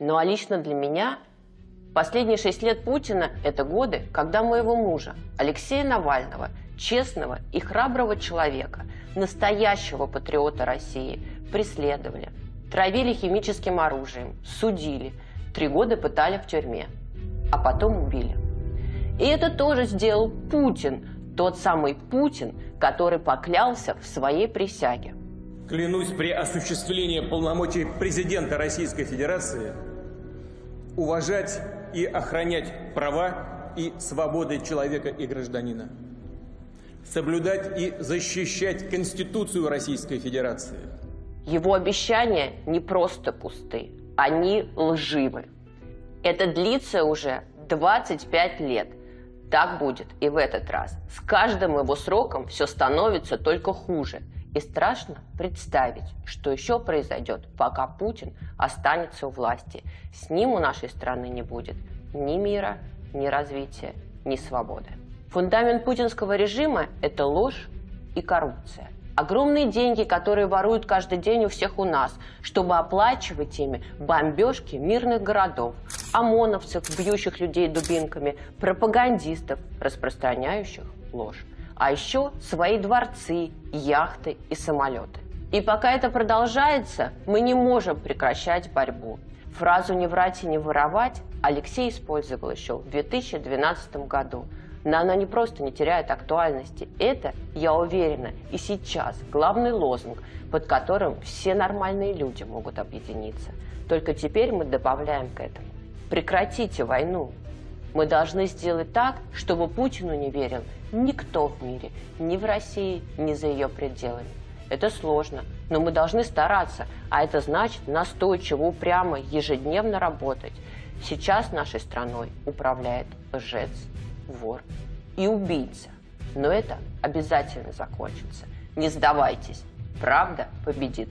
Ну а лично для меня последние шесть лет Путина – это годы, когда моего мужа, Алексея Навального, честного и храброго человека, настоящего патриота России, преследовали, травили химическим оружием, судили, три года пытали в тюрьме, а потом убили. И это тоже сделал Путин, тот самый Путин, который поклялся в своей присяге. Клянусь при осуществлении полномочий президента Российской Федерации уважать и охранять права и свободы человека и гражданина, соблюдать и защищать Конституцию Российской Федерации. Его обещания не просто пусты, они лживы. Это длится уже 25 лет. Так будет и в этот раз. С каждым его сроком все становится только хуже. И страшно представить, что еще произойдет, пока Путин останется у власти. С ним у нашей страны не будет ни мира, ни развития, ни свободы. Фундамент путинского режима – это ложь и коррупция. Огромные деньги, которые воруют каждый день у всех у нас, чтобы оплачивать ими бомбежки мирных городов, ОМОНовцев, бьющих людей дубинками, пропагандистов, распространяющих ложь. А еще свои дворцы, яхты и самолеты. И пока это продолжается, мы не можем прекращать борьбу. Фразу «не врать и не воровать» Алексей использовал еще в 2012 году – но она не просто не теряет актуальности. Это, я уверена, и сейчас главный лозунг, под которым все нормальные люди могут объединиться. Только теперь мы добавляем к этому. Прекратите войну. Мы должны сделать так, чтобы Путину не верил никто в мире, ни в России, ни за ее пределами. Это сложно, но мы должны стараться, а это значит настойчиво, упрямо, ежедневно работать. Сейчас нашей страной управляет лжец вор и убийца. Но это обязательно закончится. Не сдавайтесь. Правда победит.